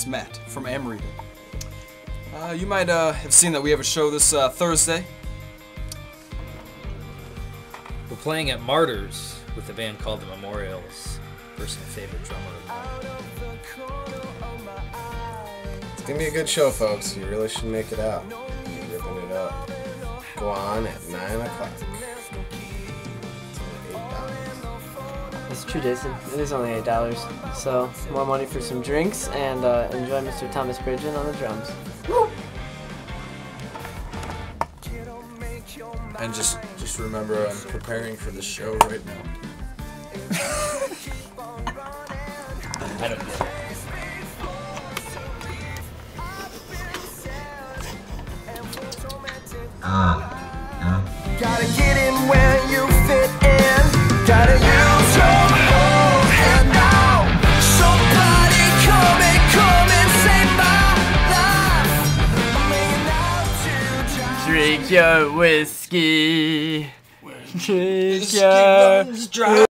It's Matt from Amrita. Uh, you might uh, have seen that we have a show this uh, Thursday. We're playing at Martyrs with a band called The Memorials. Personal favorite drummer. It's gonna be a good show, folks. You really should make it out. Ripping it up. Go on at 9 o'clock. It's true, Jason. It is only eight dollars. So more money for some drinks and uh, enjoy Mr. Thomas Pridgen on the drums. And just just remember, I'm preparing for the show right now. I don't get it. Gotta get in where Drink your whiskey. Drink your